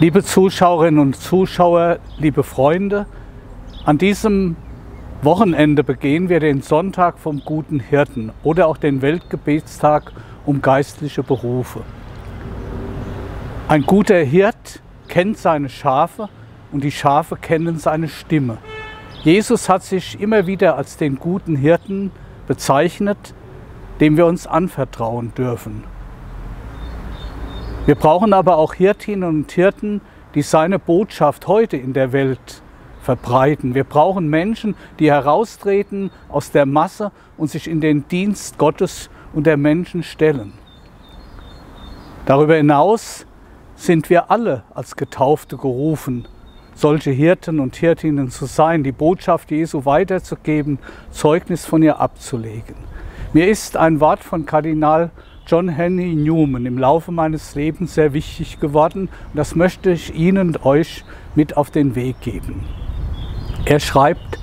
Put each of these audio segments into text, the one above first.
Liebe Zuschauerinnen und Zuschauer, liebe Freunde, an diesem Wochenende begehen wir den Sonntag vom guten Hirten oder auch den Weltgebetstag um geistliche Berufe. Ein guter Hirt kennt seine Schafe und die Schafe kennen seine Stimme. Jesus hat sich immer wieder als den guten Hirten bezeichnet, dem wir uns anvertrauen dürfen. Wir brauchen aber auch Hirtinnen und Hirten, die seine Botschaft heute in der Welt verbreiten. Wir brauchen Menschen, die heraustreten aus der Masse und sich in den Dienst Gottes und der Menschen stellen. Darüber hinaus sind wir alle als Getaufte gerufen, solche Hirten und Hirtinnen zu sein, die Botschaft Jesu weiterzugeben, Zeugnis von ihr abzulegen. Mir ist ein Wort von Kardinal John Henry Newman im Laufe meines Lebens sehr wichtig geworden und das möchte ich Ihnen und euch mit auf den Weg geben. Er schreibt,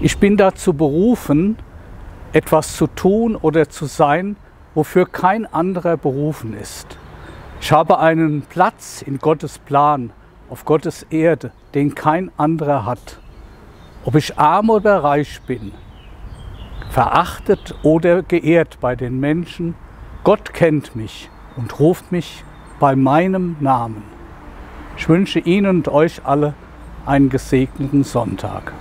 ich bin dazu berufen, etwas zu tun oder zu sein, wofür kein anderer berufen ist. Ich habe einen Platz in Gottes Plan, auf Gottes Erde, den kein anderer hat. Ob ich arm oder reich bin, verachtet oder geehrt bei den Menschen, Gott kennt mich und ruft mich bei meinem Namen. Ich wünsche Ihnen und euch alle einen gesegneten Sonntag.